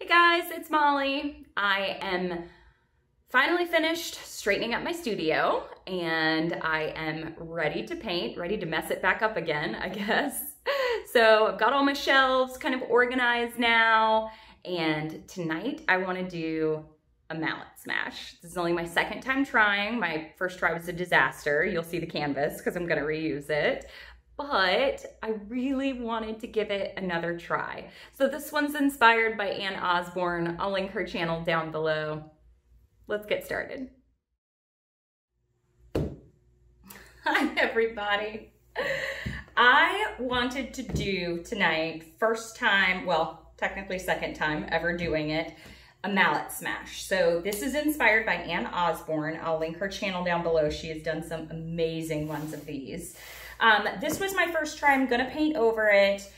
Hey guys, it's Molly. I am finally finished straightening up my studio and I am ready to paint, ready to mess it back up again, I guess. So I've got all my shelves kind of organized now and tonight I want to do a mallet smash. This is only my second time trying. My first try was a disaster. You'll see the canvas because I'm going to reuse it but I really wanted to give it another try. So this one's inspired by Ann Osborne. I'll link her channel down below. Let's get started. Hi everybody. I wanted to do tonight, first time, well, technically second time ever doing it, a mallet smash. So this is inspired by Ann Osborne. I'll link her channel down below. She has done some amazing ones of these. Um, this was my first try. I'm gonna paint over it.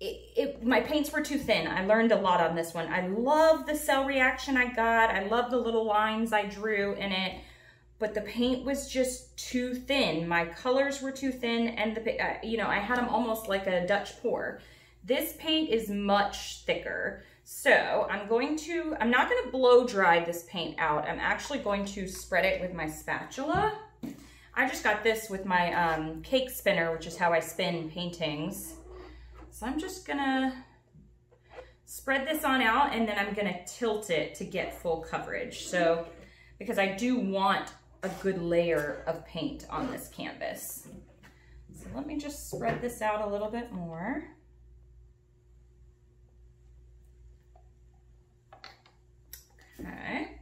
It, it, my paints were too thin. I learned a lot on this one. I love the cell reaction I got. I love the little lines I drew in it, but the paint was just too thin. My colors were too thin and the, uh, you know, I had them almost like a Dutch pour. This paint is much thicker. So I'm going to, I'm not gonna blow dry this paint out. I'm actually going to spread it with my spatula. I just got this with my um, cake spinner, which is how I spin paintings. So I'm just gonna spread this on out and then I'm gonna tilt it to get full coverage. So, because I do want a good layer of paint on this canvas. So let me just spread this out a little bit more. Okay.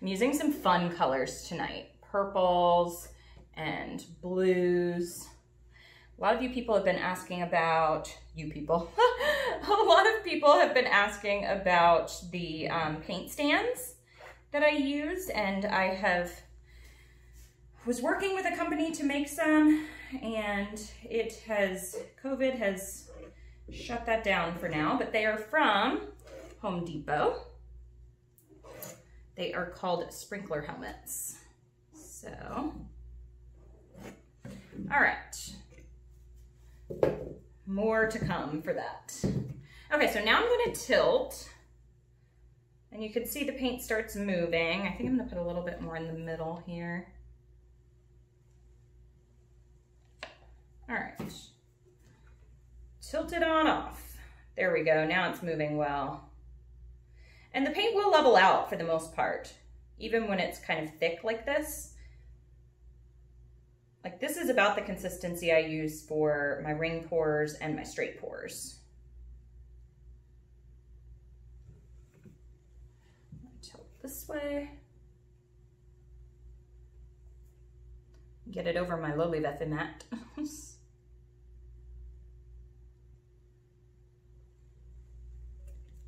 I'm using some fun colors tonight. Purples, and blues. A lot of you people have been asking about, you people, a lot of people have been asking about the um, paint stands that I use and I have, was working with a company to make some and it has, COVID has shut that down for now, but they are from Home Depot. They are called sprinkler helmets. So all right. More to come for that. Okay, so now I'm gonna tilt and you can see the paint starts moving. I think I'm gonna put a little bit more in the middle here. All right, tilt it on off. There we go, now it's moving well. And the paint will level out for the most part, even when it's kind of thick like this. Like this is about the consistency I use for my ring pours and my straight pours. Tilt this way. Get it over my Veffy mat.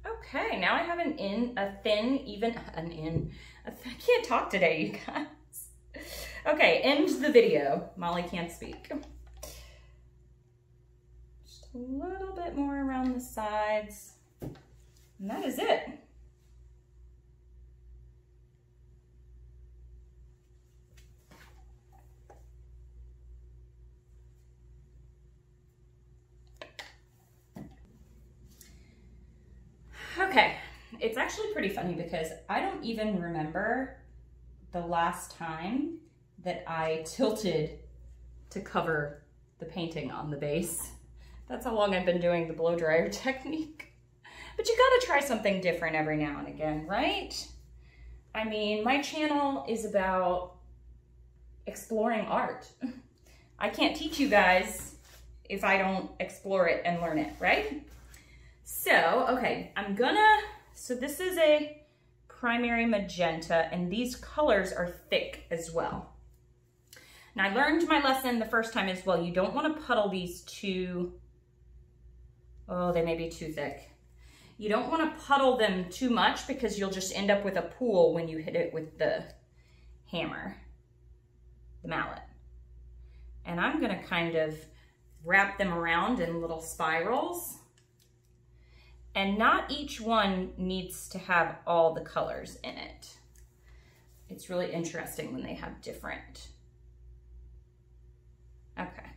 okay, now I have an in, a thin, even, an in, I can't talk today, you guys. Okay, end the video. Molly can't speak. Just a little bit more around the sides. And that is it. Okay, it's actually pretty funny because I don't even remember the last time that I tilted to cover the painting on the base. That's how long I've been doing the blow dryer technique. But you gotta try something different every now and again, right? I mean, my channel is about exploring art. I can't teach you guys if I don't explore it and learn it, right? So, okay, I'm gonna, so this is a primary magenta and these colors are thick as well. And I learned my lesson the first time as well. You don't want to puddle these too, oh, they may be too thick. You don't want to puddle them too much because you'll just end up with a pool when you hit it with the hammer, the mallet. And I'm going to kind of wrap them around in little spirals. And not each one needs to have all the colors in it. It's really interesting when they have different Okay.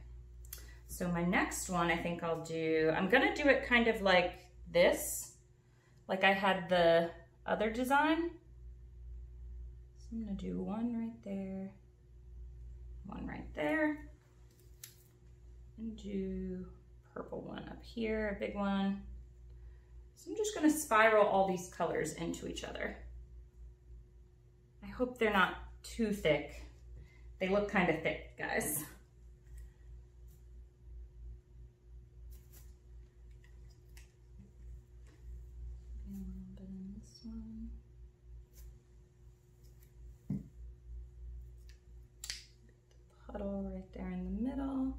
So my next one, I think I'll do, I'm gonna do it kind of like this, like I had the other design. So I'm gonna do one right there, one right there, and do purple one up here, a big one. So I'm just gonna spiral all these colors into each other. I hope they're not too thick. They look kind of thick, guys. Puddle right there in the middle.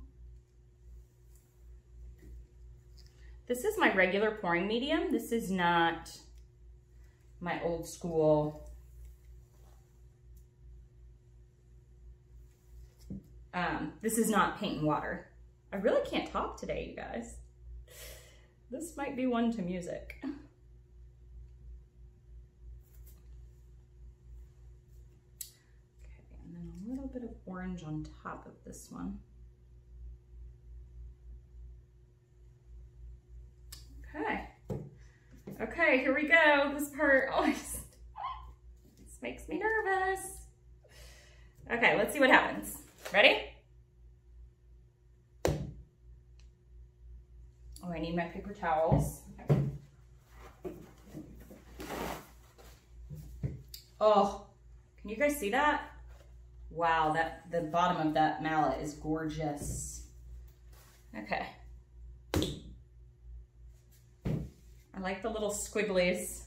This is my regular pouring medium. This is not my old school Um, this is not paint and water. I really can't talk today, you guys. This might be one to music. Okay, and then a little bit of orange on top of this one. Okay. Okay, here we go. This part always this makes me nervous. Okay, let's see what happens. Ready? Oh, I need my paper towels. Oh, can you guys see that? Wow, that the bottom of that mallet is gorgeous. Okay. I like the little squigglies.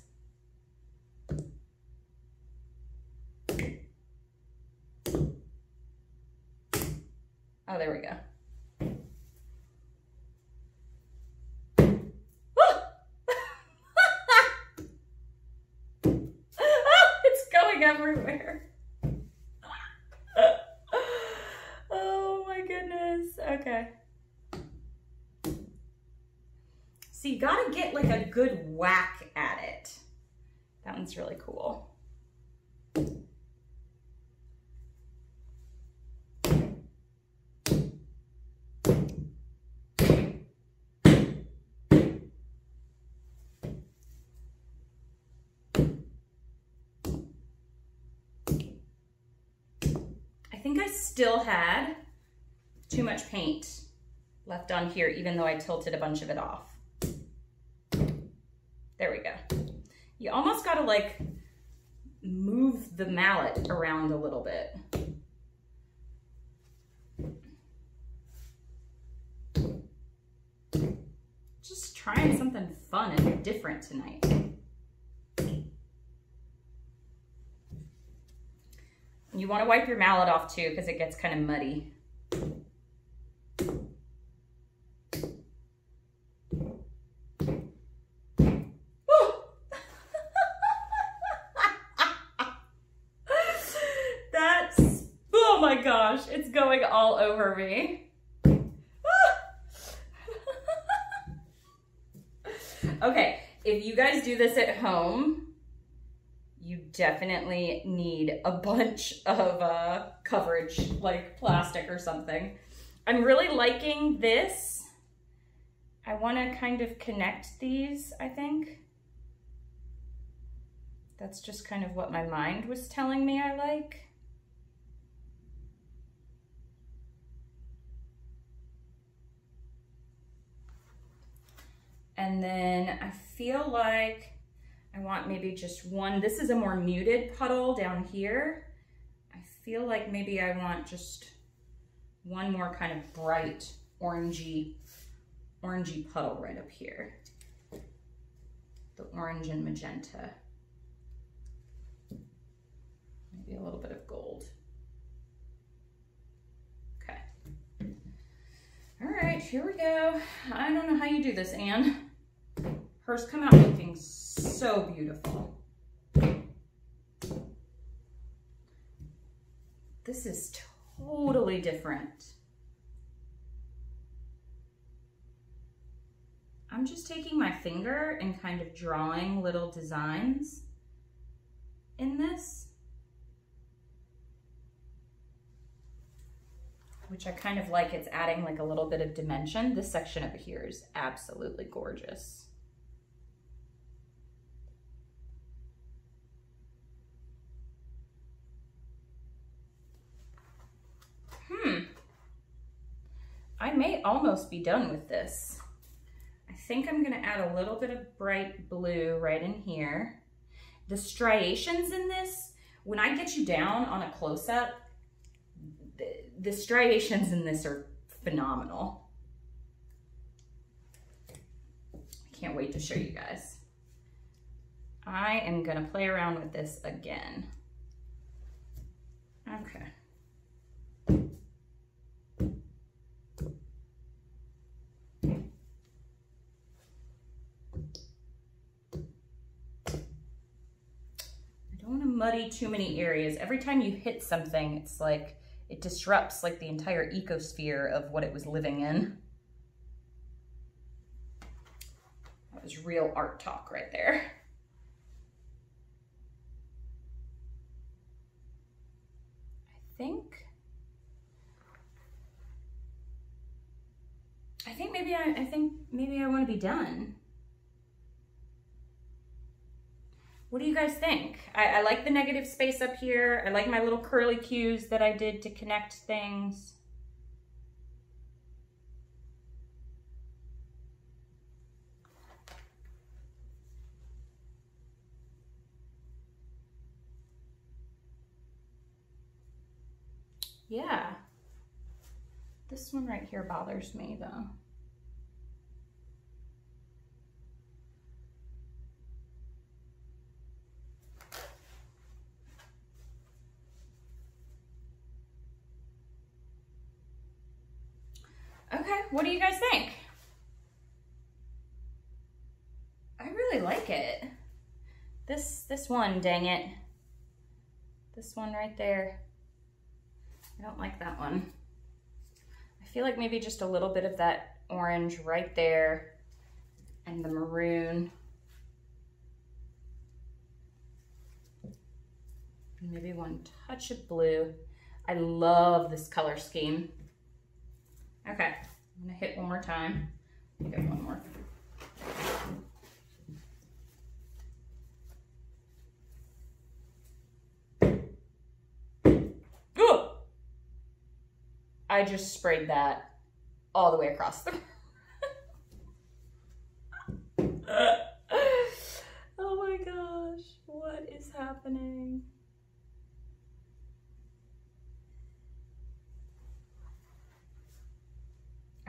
Oh, there we go. it's going everywhere. oh my goodness. Okay. So you gotta get like a good whack at it. That one's really cool. I think I still had too much paint left on here, even though I tilted a bunch of it off. There we go. You almost gotta like move the mallet around a little bit. Just trying something fun and different tonight. You want to wipe your mallet off too because it gets kind of muddy. That's, oh my gosh, it's going all over me. okay, if you guys do this at home, you definitely need a bunch of uh, coverage, like plastic or something. I'm really liking this. I want to kind of connect these, I think. That's just kind of what my mind was telling me I like. And then I feel like I want maybe just one. This is a more muted puddle down here. I feel like maybe I want just one more kind of bright orangey, orangey puddle right up here. The orange and magenta. Maybe a little bit of gold. Okay. All right, here we go. I don't know how you do this, Ann. Hers come out looking so beautiful. This is totally different. I'm just taking my finger and kind of drawing little designs in this. which I kind of like. It's adding like a little bit of dimension. This section over here is absolutely gorgeous. Hmm. I may almost be done with this. I think I'm gonna add a little bit of bright blue right in here. The striations in this, when I get you down on a close-up, the, striations in this are phenomenal. I can't wait to show you guys. I am gonna play around with this again. Okay. I don't want to muddy too many areas. Every time you hit something, it's like, it disrupts like the entire ecosphere of what it was living in. That was real art talk right there. I think, I think maybe I, I think maybe I want to be done. What do you guys think? I, I like the negative space up here. I like my little curly cues that I did to connect things. Yeah. This one right here bothers me though. Okay, what do you guys think? I really like it. This, this one, dang it. This one right there. I don't like that one. I feel like maybe just a little bit of that orange right there and the maroon. Maybe one touch of blue. I love this color scheme. Okay, I'm gonna hit one more time. I one more. Ooh! I just sprayed that all the way across the oh my gosh, what is happening?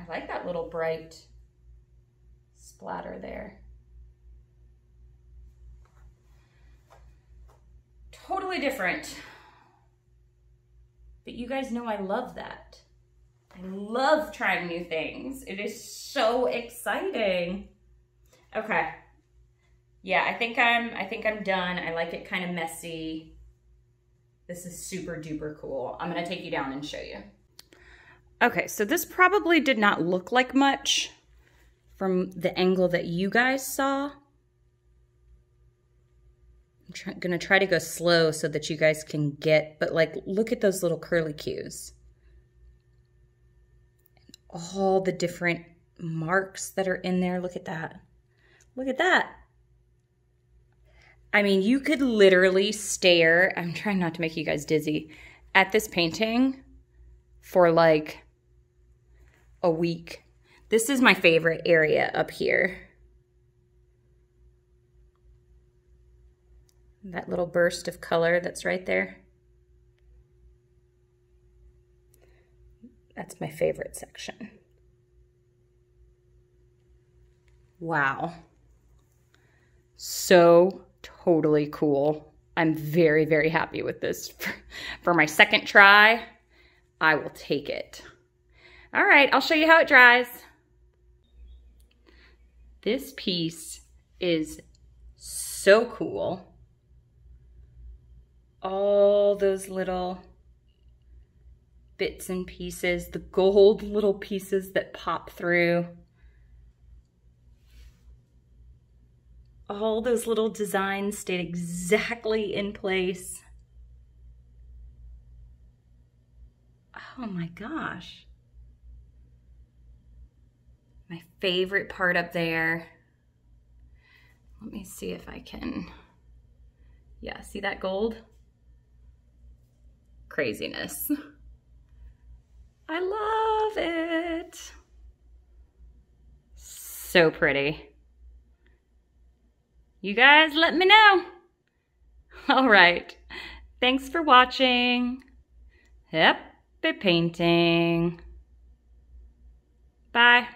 I like that little bright splatter there. Totally different. But you guys know I love that. I love trying new things. It is so exciting. Okay. Yeah, I think I'm I think I'm done. I like it kind of messy. This is super duper cool. I'm gonna take you down and show you. Okay, so this probably did not look like much from the angle that you guys saw. I'm try gonna try to go slow so that you guys can get, but like, look at those little curly cues. All the different marks that are in there, look at that. Look at that. I mean, you could literally stare, I'm trying not to make you guys dizzy, at this painting for like a week. This is my favorite area up here. That little burst of color that's right there. That's my favorite section. Wow. So totally cool. I'm very, very happy with this. For my second try, I will take it. All right, I'll show you how it dries. This piece is so cool. All those little bits and pieces, the gold little pieces that pop through. All those little designs stayed exactly in place. Oh my gosh my favorite part up there. Let me see if I can, yeah, see that gold? Craziness. I love it. So pretty. You guys let me know. All right. Thanks for watching. Happy painting. Bye.